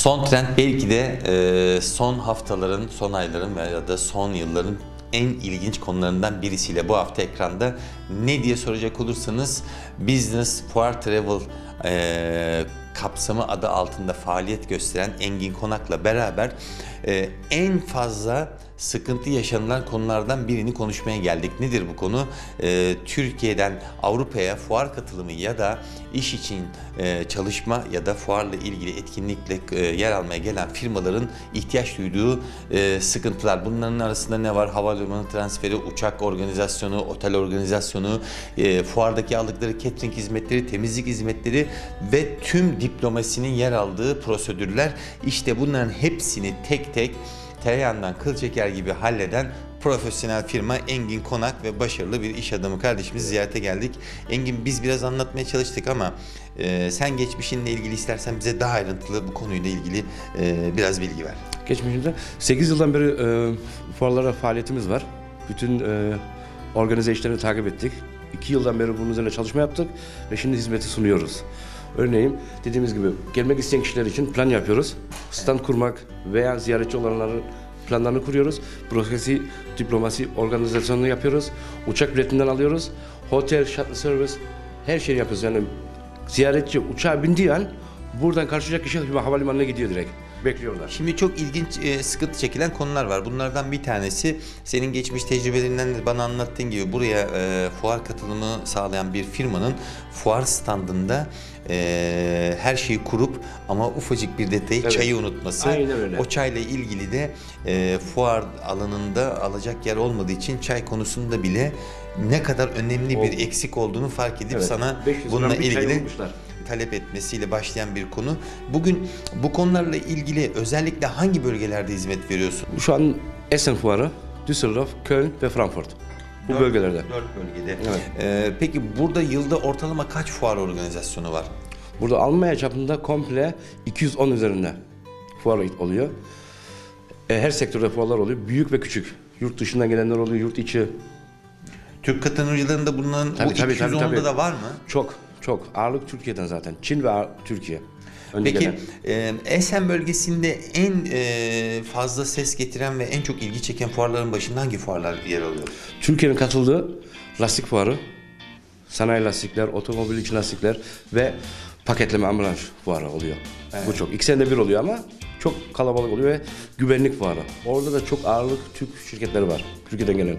Son trend belki de e, son haftaların, son ayların veya da son yılların en ilginç konularından birisiyle bu hafta ekranda. Ne diye soracak olursanız Business Fuar Travel e, kapsamı adı altında faaliyet gösteren Engin Konak'la beraber e, en fazla sıkıntı yaşanılan konulardan birini konuşmaya geldik. Nedir bu konu? E, Türkiye'den Avrupa'ya fuar katılımı ya da iş için e, çalışma ya da fuarla ilgili etkinlikle e, yer almaya gelen firmaların ihtiyaç duyduğu e, sıkıntılar. Bunların arasında ne var? Havalimanı transferi, uçak organizasyonu, otel organizasyonu, e, fuardaki aldıkları catering hizmetleri, temizlik hizmetleri ve tüm diplomasinin yer aldığı prosedürler. İşte bunların hepsini tek tek tereyağından kıl çeker gibi halleden profesyonel firma Engin Konak ve başarılı bir iş adamı kardeşimizi ziyarete geldik. Engin biz biraz anlatmaya çalıştık ama e, sen geçmişinle ilgili istersen bize daha ayrıntılı bu konuyla ilgili e, biraz bilgi ver. Geçmişimizde 8 yıldan beri e, fuarlara faaliyetimiz var. Bütün e, organize işlerini takip ettik. 2 yıldan beri bunun üzerine çalışma yaptık ve şimdi hizmeti sunuyoruz. Örneğin dediğimiz gibi gelmek isteyen kişiler için plan yapıyoruz. Stand kurmak veya ziyaretçi olanların planlarını kuruyoruz. Bürokrasi, diplomasi organizasyonunu yapıyoruz. Uçak biletinden alıyoruz. Hotel, shuttle service her şeyi yapıyoruz. Yani ziyaretçi uçağa bindiği an buradan karşılayacak kişi havalimanına gidiyor direkt. Bekliyorlar. Şimdi çok ilginç e, sıkıntı çekilen konular var. Bunlardan bir tanesi senin geçmiş tecrübelerinden de bana anlattığın gibi buraya e, fuar katılımı sağlayan bir firmanın fuar standında e, her şeyi kurup ama ufacık bir detayı Evet. çayı unutması. Aynen öyle. O çayla ilgili de e, fuar alanında alacak yer olmadığı için çay konusunda bile ne kadar önemli bir Oldu. eksik olduğunu fark edip Evet, sana 500 bununla bir çay ilgili talep etmesiyle başlayan bir konu. Bugün bu konularla ilgili özellikle hangi bölgelerde hizmet veriyorsun? Şu an Essen Fuarı, Düsseldorf, Köln ve Frankfurt. Bu Dört- bölgelerde. Dört bölgede. Evet. Ee, peki burada yılda ortalama kaç fuar organizasyonu var? Burada Almanya çapında komple 210 üzerinde fuar oluyor. E, Her sektörde fuarlar oluyor. Büyük ve küçük. Yurt dışından gelenler oluyor, yurt içi. Türk katılımcılarında bulunan bu Tabii, tabii, tabii, 210'da tabii. da var mı? Çok, çok. Ağırlık Türkiye'den zaten. Çin ve Türkiye. Önde Peki e, Esen bölgesinde en e, fazla ses getiren ve en çok ilgi çeken fuarların başında hangi fuarlar yer alıyor? Türkiye'nin katıldığı lastik fuarı, sanayi lastikler, otomobil için lastikler ve paketleme ambulans fuarı oluyor. Bu çok. İki senede bir oluyor ama çok kalabalık oluyor ve güvenlik fuarı. Orada da çok ağırlık Türk şirketleri var. Türkiye'den gelen.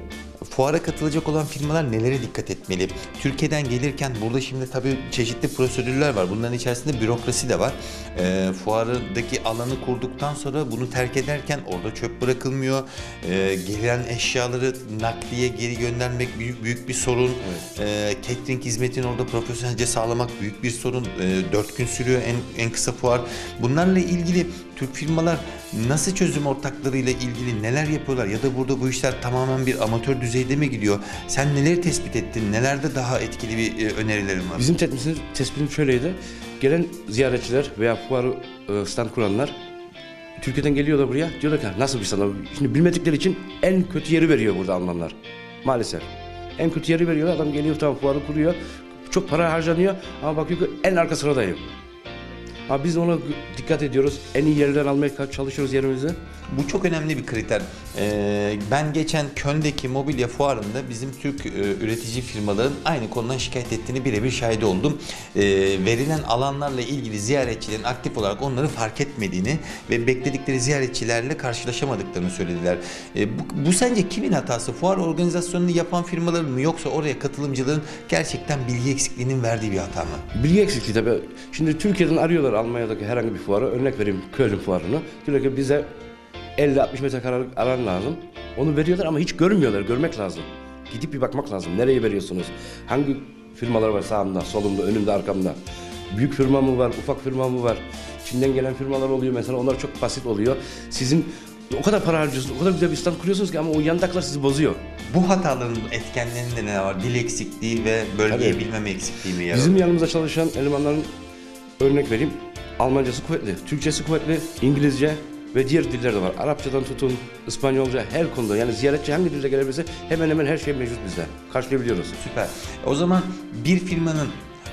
Fuara katılacak olan firmalar nelere dikkat etmeli? Türkiye'den gelirken burada şimdi tabii çeşitli prosedürler var. Bunların içerisinde bürokrasi de var. Ee, fuarındaki alanı kurduktan sonra bunu terk ederken orada çöp bırakılmıyor. Ee, gelen eşyaları nakliye geri göndermek büyük büyük bir sorun. Ee, catering hizmetini orada profesyonelce sağlamak büyük bir sorun. Ee, dört gün sürüyor en, en kısa fuar. Bunlarla ilgili Türk firmalar nasıl çözüm ortaklarıyla ilgili neler yapıyorlar ya da burada bu işler tamamen bir amatör düzeyde mi gidiyor? Sen neleri tespit ettin? Nelerde daha etkili bir e, önerilerin var? Bizim tespitimiz, tespitimiz şöyleydi. Gelen ziyaretçiler veya fuarı e, stand kuranlar Türkiye'den geliyorlar buraya. Diyorlar ki nasıl bir stand? Şimdi bilmedikleri için en kötü yeri veriyor burada Almanlar. Maalesef. En kötü yeri veriyorlar. Adam geliyor tamam fuarı kuruyor. Çok para harcanıyor ama bakıyor ki en arka sıradayım. Ama biz ona dikkat ediyoruz. En iyi yerlerden almaya çalışıyoruz yerimizi. Bu çok önemli bir kriter. Ee, ben geçen Köln'deki mobilya fuarında bizim Türk e, üretici firmaların aynı konudan şikayet ettiğini birebir şahit oldum. Ee, verilen alanlarla ilgili ziyaretçilerin aktif olarak onları fark etmediğini ve bekledikleri ziyaretçilerle karşılaşamadıklarını söylediler. Ee, bu, bu sence kimin hatası? Fuar organizasyonunu yapan firmaların mı yoksa oraya katılımcıların gerçekten bilgi eksikliğinin verdiği bir hata mı? Bilgi eksikliği tabii. Şimdi Türkiye'den arıyorlar Almanya'daki herhangi bir fuarı. Örnek vereyim Köln fuarını. Diyorlar ki bize 50-60 metrekarelik alan lazım. Onu veriyorlar ama hiç görmüyorlar. Görmek lazım. Gidip bir bakmak lazım. Nereye veriyorsunuz? Hangi firmalar var sağımda, solumda, önümde, arkamda? Büyük firma mı var, ufak firma mı var? Çin'den gelen firmalar oluyor mesela. Onlar çok basit oluyor. Sizin o kadar para harcıyorsunuz, o kadar güzel bir stand kuruyorsunuz ki ama o yandakiler sizi bozuyor. Bu hataların etkenlerinde ne var? Dil eksikliği ve bölgeyi Tabii. bilmeme eksikliği mi yer Bizim yanımızda çalışan elemanların örnek vereyim. Almancası kuvvetli, Türkçesi kuvvetli, İngilizce ve diğer diller de var. Arapçadan tutun, İspanyolca her konuda. Yani ziyaretçi hangi dilde gelebilirse hemen hemen her şey mevcut bizde. Karşılayabiliyoruz. Süper. O zaman bir firmanın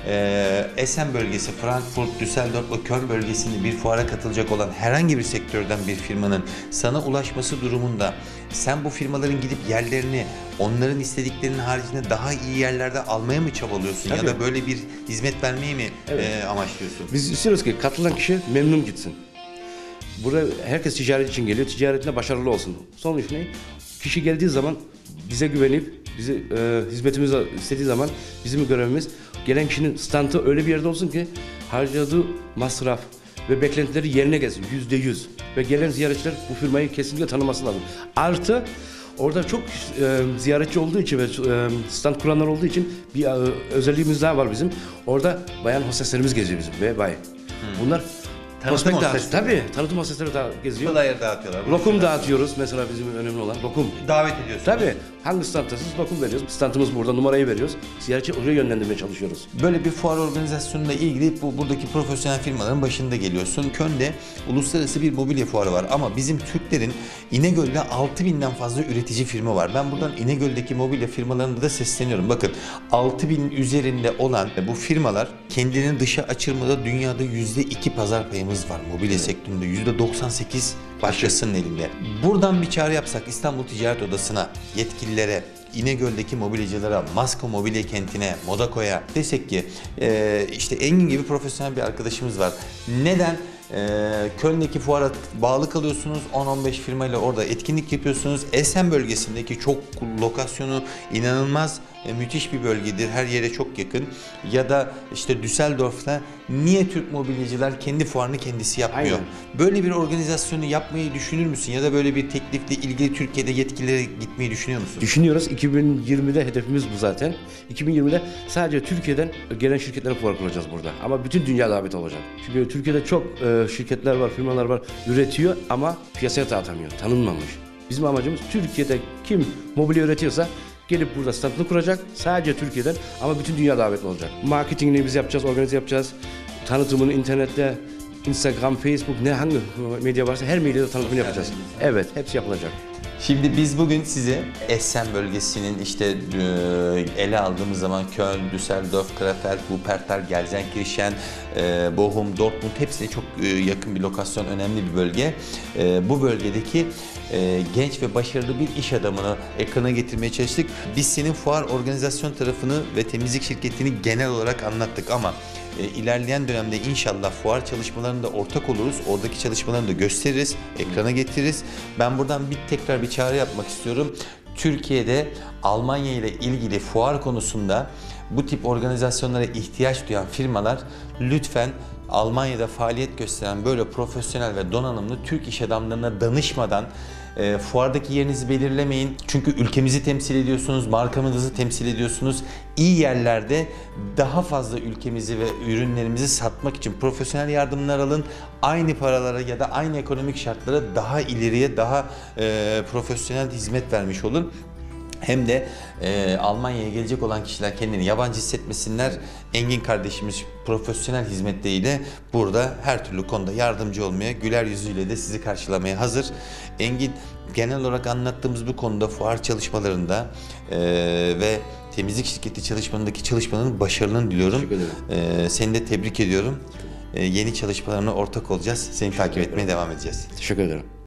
e, Essen bölgesi, Frankfurt, Düsseldorf ve Köln bölgesinde bir fuara katılacak olan herhangi bir sektörden bir firmanın sana ulaşması durumunda sen bu firmaların gidip yerlerini onların istediklerinin haricinde daha iyi yerlerde almaya mı çabalıyorsun ya Tabii. da böyle bir hizmet vermeyi mi Evet. e, amaçlıyorsun? Biz istiyoruz ki katılan kişi memnun gitsin. Buraya herkes ticaret için geliyor. Ticaretinde başarılı olsun. Sonuç ne? Kişi geldiği zaman bize güvenip bizi e, hizmetimizi istediği zaman bizim görevimiz gelen kişinin standı öyle bir yerde olsun ki harcadığı masraf ve beklentileri yerine gelsin. Yüzde yüz. Ve gelen ziyaretçiler bu firmayı kesinlikle tanıması lazım. Artı Orada çok e, ziyaretçi olduğu için ve e, stand kuranlar olduğu için bir e, özelliğimiz daha var bizim. Orada bayan hosteslerimiz geziyor bizim ve bay. Bunlar Tanıtım prospekt. Tabii tanıtım hostesleri daha geziyor. Flyer dağıtıyorlar. Lokum dağıtıyoruz mesela bizim önemli olan lokum. Davet ediyorsun. Tabii hangi standtasınız lokum veriyoruz. Standımız burada numarayı veriyoruz. Ziyaretçi oraya yönlendirmeye çalışıyoruz. Böyle bir fuar organizasyonuyla ilgili bu buradaki profesyonel firmaların başında geliyorsun. Köln'de uluslararası bir mobilya fuarı var ama bizim Türklerin İnegöl'de 6000'den fazla üretici firma var. Ben buradan İnegöl'deki mobilya firmalarına da sesleniyorum. Bakın 6000 üzerinde olan bu firmalar kendini dışa açırmada dünyada %2 pazar payımız var mobilya sektöründe. %98 başkasının elinde. Buradan bir çağrı yapsak İstanbul Ticaret Odası'na, yetkililere, İnegöl'deki mobilyacılara, Masko Mobilya Kenti'ne, Modako'ya desek ki e, işte Engin gibi profesyonel bir arkadaşımız var. Neden e, Köln'deki fuara bağlı kalıyorsunuz? 10-15 firmayla orada etkinlik yapıyorsunuz. Esen bölgesindeki çok lokasyonu inanılmaz e, müthiş bir bölgedir. Her yere çok yakın. Ya da işte Düsseldorf'ta niye Türk mobilyacılar kendi fuarını kendisi yapmıyor? Aynen. Böyle bir organizasyonu yapmayı düşünür müsün? Ya da böyle bir teklifle ilgili Türkiye'de yetkililere gitmeyi düşünüyor musun? Düşünüyoruz 2020'de hedefimiz bu zaten. 2020'de sadece Türkiye'den gelen şirketlere fuar kuracağız burada. Ama bütün dünya davet olacak. Çünkü Türkiye'de çok e, şirketler var, firmalar var üretiyor ama piyasaya dağıtamıyor, tanınmamış. Bizim amacımız Türkiye'de kim mobilya üretiyorsa gelip burada standını kuracak. Sadece Türkiye'den ama bütün dünya davetli olacak. Marketingini biz yapacağız, organize yapacağız. Tanıtımını internette, Instagram, Facebook ne hangi medya varsa her medyada tanıtımını yapacağız. Evet, hepsi yapılacak. Şimdi biz bugün size Essen bölgesinin işte e, ele aldığımız zaman Köln, Düsseldorf, Krefeld, Wuppertal, Gelsenkirchen, e, Bochum, Dortmund hepsine çok e, yakın bir lokasyon, önemli bir bölge. Bu bölgedeki genç ve başarılı bir iş adamını ekrana getirmeye çalıştık. Biz senin fuar organizasyon tarafını ve temizlik şirketini genel olarak anlattık ama e, ilerleyen dönemde inşallah fuar çalışmalarında ortak oluruz. Oradaki çalışmalarını da gösteririz, ekrana getiririz. Ben buradan bir tekrar bir çağrı yapmak istiyorum. Türkiye'de Almanya ile ilgili fuar konusunda bu tip organizasyonlara ihtiyaç duyan firmalar lütfen Almanya'da faaliyet gösteren böyle profesyonel ve donanımlı Türk iş adamlarına danışmadan e, fuardaki yerinizi belirlemeyin. Çünkü ülkemizi temsil ediyorsunuz, markamızı temsil ediyorsunuz. İyi yerlerde daha fazla ülkemizi ve ürünlerimizi satmak için profesyonel yardımlar alın. Aynı paralara ya da aynı ekonomik şartlara daha ileriye, daha e, profesyonel hizmet vermiş olun. Hem de e, Almanya'ya gelecek olan kişiler kendini yabancı hissetmesinler. Engin kardeşimiz profesyonel hizmetleriyle burada her türlü konuda yardımcı olmaya, güler yüzüyle de sizi karşılamaya hazır. Engin genel olarak anlattığımız bu konuda fuar çalışmalarında e, ve temizlik şirketi çalışmalarındaki çalışmanın başarılarını diliyorum. Teşekkür ederim. E, seni de tebrik ediyorum. E, yeni çalışmalarına ortak olacağız. Seni takip etmeye devam edeceğiz. Teşekkür ederim.